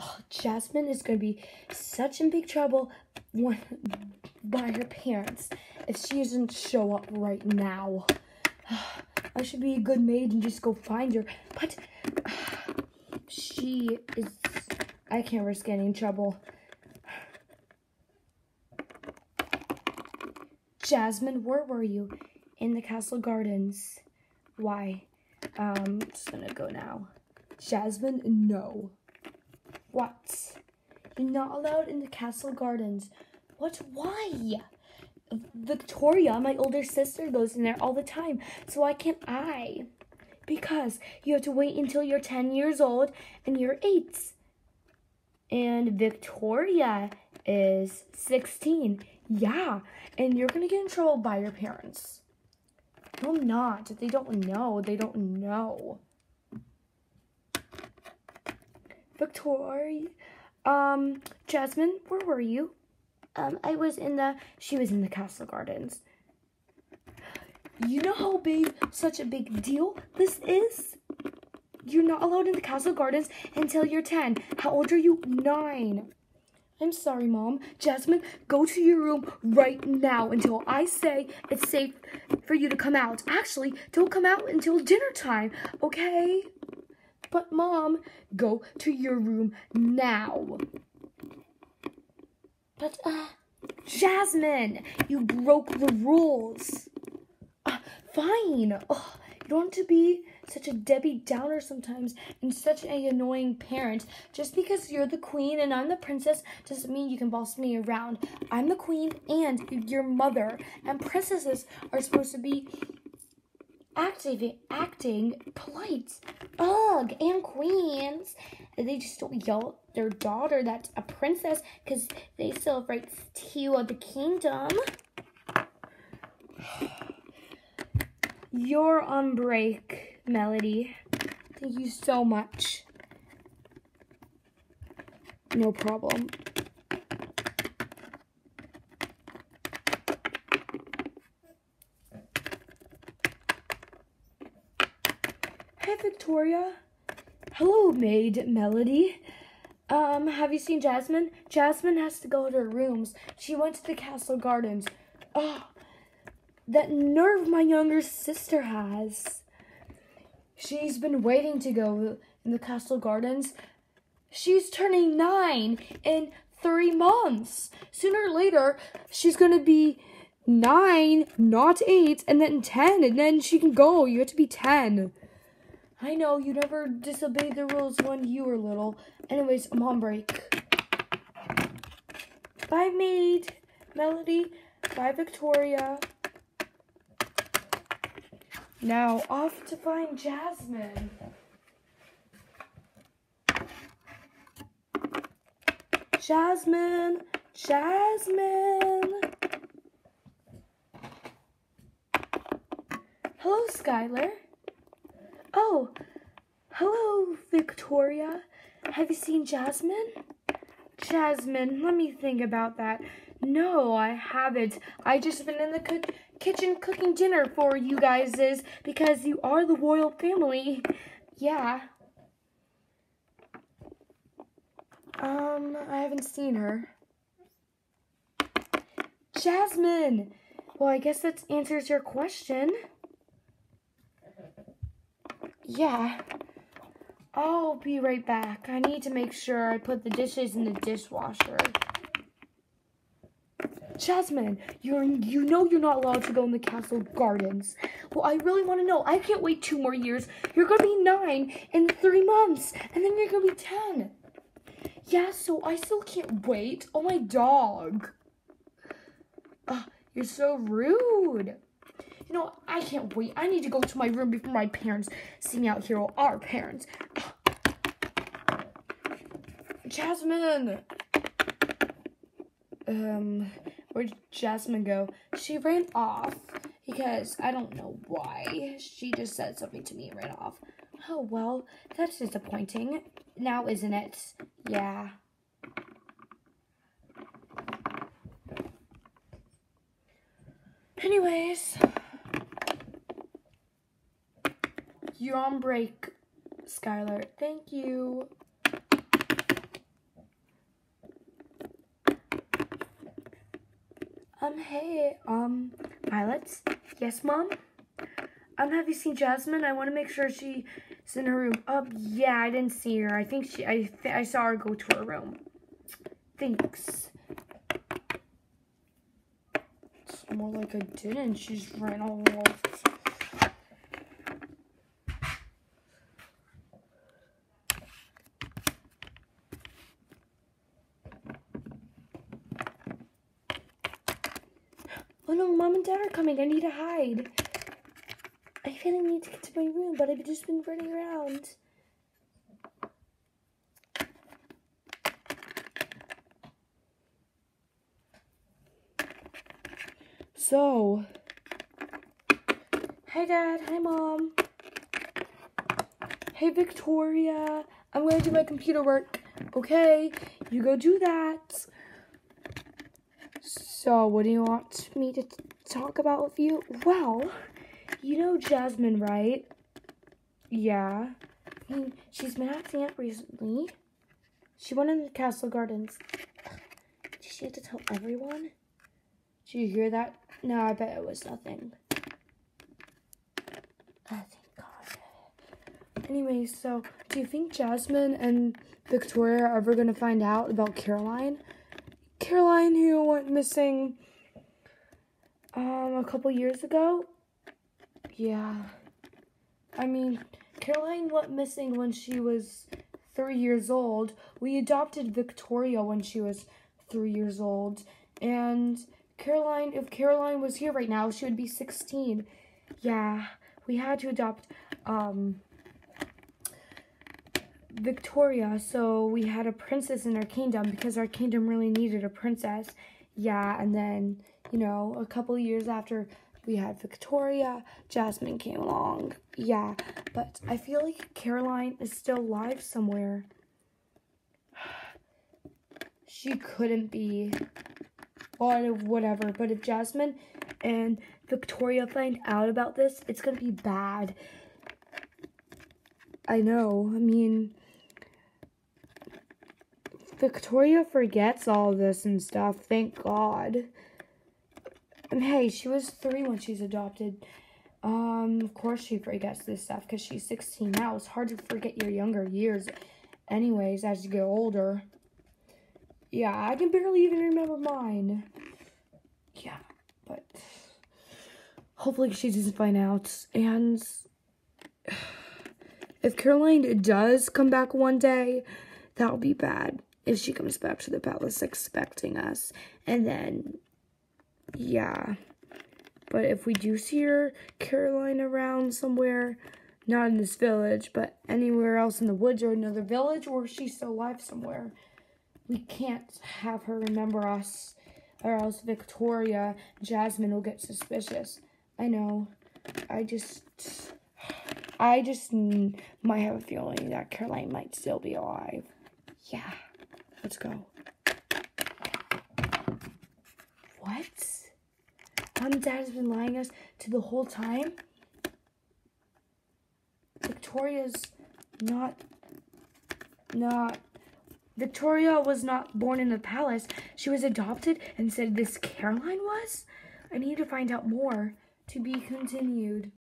Oh, Jasmine is going to be such in big trouble when, by her parents if she doesn't show up right now. I should be a good maid and just go find her, but she is. I can't risk getting in trouble. Jasmine, where were you? In the castle gardens. Why? Um, just gonna go now. Jasmine, no. What? You're not allowed in the castle gardens. What? Why? Victoria, my older sister, goes in there all the time. So why can't I? Because you have to wait until you're 10 years old and you're 8. And Victoria is 16. Yeah, and you're going to get in trouble by your parents. No, I'm not. They don't know. They don't know. Victoria, um, Jasmine, where were you? Um, I was in the, she was in the castle gardens. You know how big, such a big deal this is? You're not allowed in the castle gardens until you're 10. How old are you? Nine. I'm sorry, Mom. Jasmine, go to your room right now until I say it's safe for you to come out. Actually, don't come out until dinner time, okay? But, Mom, go to your room now. But, uh, Jasmine, you broke the rules. Uh, fine. Oh, you don't want to be such a Debbie Downer sometimes and such an annoying parent. Just because you're the queen and I'm the princess doesn't mean you can boss me around. I'm the queen and your mother, and princesses are supposed to be active, acting polite. Ugh, and queens. They just don't yell at their daughter that's a princess because they celebrate two of the kingdom. You're on break, Melody. Thank you so much. No problem. Hi, Victoria. Hello, maid Melody. Um, have you seen Jasmine? Jasmine has to go to her rooms. She went to the castle gardens. Oh, that nerve my younger sister has. She's been waiting to go in the castle gardens. She's turning nine in three months. Sooner or later, she's gonna be nine, not eight, and then ten, and then she can go. You have to be ten. I know you never disobeyed the rules when you were little. Anyways, I'm on break. Bye, maid. Melody. Bye, Victoria. Now, off to find Jasmine. Jasmine. Jasmine. Hello, Skylar. Oh, hello, Victoria. Have you seen Jasmine? Jasmine, let me think about that. No, I haven't. I just been in the kitchen cooking dinner for you guys is because you are the royal family. Yeah. Um, I haven't seen her. Jasmine! Well, I guess that answers your question. Yeah. I'll be right back. I need to make sure I put the dishes in the dishwasher. Jasmine, you're you know you're not allowed to go in the castle gardens. Well, I really want to know. I can't wait two more years. You're gonna be nine in three months, and then you're gonna be ten. Yeah, so I still can't wait. Oh my dog. Uh, you're so rude. You know, I can't wait. I need to go to my room before my parents see me out here. Well, our parents. Jasmine. Um, where'd Jasmine go? She ran off because I don't know why. She just said something to me and ran off. Oh, well, that's disappointing. Now, isn't it? Yeah. Anyways, You're on break, Skylar. Thank you. Um, hey, um, Milet's? Yes, Mom? Um, have you seen Jasmine? I want to make sure she's in her room. Um, yeah, I didn't see her. I think she, I, I saw her go to her room. Thanks. It's more like I didn't. She's ran all. Oh no, mom and dad are coming. I need to hide. I really need to get to my room, but I've just been running around. So, hi dad, hi mom. Hey Victoria, I'm gonna do my computer work. Okay, you go do that. So, what do you want me to talk about with you? Well, you know Jasmine, right? Yeah. I mean, she's been acting up recently. She went in the castle gardens. Did she have to tell everyone? Did you hear that? No, I bet it was nothing. Oh, thank God. Anyway, so do you think Jasmine and Victoria are ever going to find out about Caroline? Caroline, who went missing um, a couple years ago? Yeah. I mean, Caroline went missing when she was three years old. We adopted Victoria when she was three years old. And Caroline, if Caroline was here right now, she would be 16. Yeah, we had to adopt um, Victoria, so we had a princess in our kingdom because our kingdom really needed a princess. Yeah, and then, you know, a couple years after we had Victoria, Jasmine came along. Yeah, but I feel like Caroline is still alive somewhere. She couldn't be. Or whatever, but if Jasmine and Victoria find out about this, it's gonna be bad. I know, I mean, Victoria forgets all this and stuff, thank God. And hey, she was three when she's adopted. Um, of course she forgets this stuff because she's 16 now. It's hard to forget your younger years anyways as you get older. Yeah, I can barely even remember mine. Yeah, but hopefully she doesn't find out. And if Caroline does come back one day, that'll be bad if she comes back to the palace expecting us. And then, yeah. But if we do see her, Caroline around somewhere, not in this village, but anywhere else in the woods or another village, or she's still alive somewhere, we can't have her remember us, or else Victoria, Jasmine will get suspicious. I know. I just, I just might have a feeling that Caroline might still be alive. Yeah. Let's go. What? Mom and Dad has been lying us to the whole time? Victoria's not, not, Victoria was not born in the palace. She was adopted and said this Caroline was? I need to find out more. To be continued.